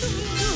Bye.